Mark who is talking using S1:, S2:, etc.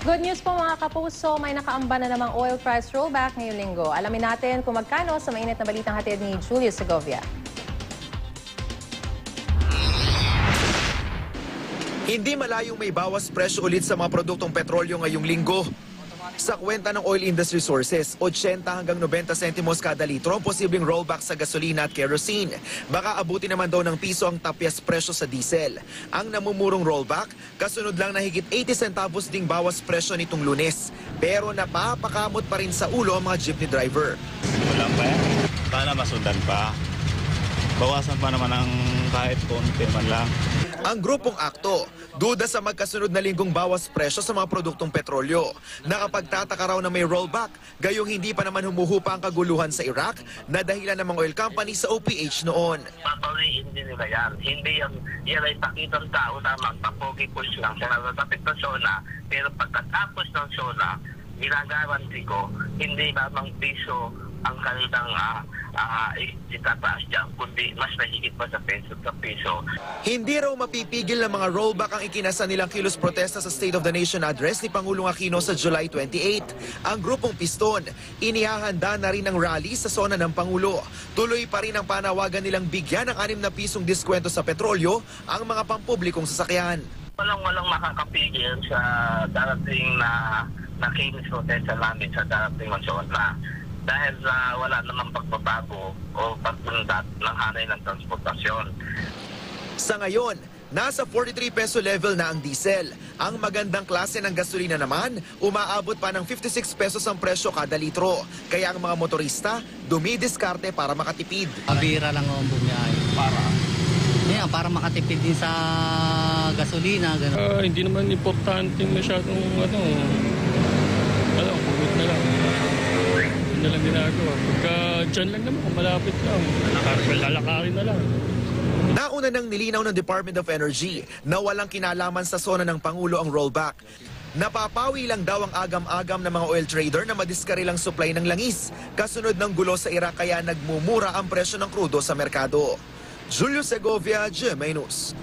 S1: Good news po mga kapuso, may nakaamba na namang oil price rollback ngayong linggo. Alamin natin kung magkano sa mainit na balitang hatid ni Julius Segovia.
S2: Hindi malayong may bawas presyo ulit sa mga produktong petrolyo ngayong linggo. Sa kwenta ng Oil Industry Sources, 80 hanggang 90 sentimos kada litro ang posibleng rollback sa gasolina at kerosene. Baka abuti naman daw ng piso ang tapyas presyo sa diesel. Ang namumurong rollback, kasunod lang na higit 80 centavos ding bawas presyo nitong lunes. Pero napapakamot pa rin sa ulo ang mga jeepney driver.
S3: Kulang pa yan. Sana masundan pa. Bawasan pa naman ang kahit konti man lang.
S2: Ang grupong akto, duda sa magkasunod na linggong bawas presyo sa mga produktong petrolyo. Nakapagtataka raw na may rollback, gayong hindi pa naman humuhupa ang kaguluhan sa Iraq na dahilan ng mga oil company sa OPH noon.
S4: papawiin din nila yan. Hindi yan, yan ay pakitang tao na magpapogi push lang sa natatapit na zona. Pero pagkatapos ng zona, ginagaranti ko, hindi lamang piso ang kanilang uh, uh, itataas dyan, kundi mas nahigit pa sa peso sa piso.
S2: Hindi raw mapipigil ng mga rollback ang ikinasa nilang kilos protesta sa State of the Nation address ni Pangulong Aquino sa July 28. Ang grupong Piston, inihahanda na rin ng rally sa zona ng Pangulo. Tuloy pa rin ang panawagan nilang bigyan ng 6 na pisong diskwento sa petrolyo ang mga pampublikong sasakyan.
S4: Walang walang makakapigil sa darating na na kinis protesta namin sa darating na zona. Dahil sa wala namang pagbabago o pagbundat ng hanay ng transportasyon.
S2: Sa ngayon, nasa 43 peso level na ang diesel. Ang magandang klase ng gasolina naman, umaabot pa ng 56 pesos ang presyo kada litro. Kaya ang mga motorista, dumidiskarte para makatipid.
S5: Pabira lang ang bumiyahe. Para? Yeah, para makatipid din sa gasolina. Ganun.
S6: Ah, hindi naman importante masyadong ano, ano, pugod na lang. Yun na lang ginagawa. Pagka dyan lang naman, kung malapit lang, lalakarin, na lang.
S2: Nauna nang nilinaw ng Department of Energy na walang kinalaman sa zona ng Pangulo ang rollback. Napapawi lang daw ang agam-agam ng mga oil trader na madiskarilang supply ng langis. Kasunod ng gulo sa Iraq kaya nagmumura ang presyo ng krudo sa merkado. Julio Segovia, GMA News.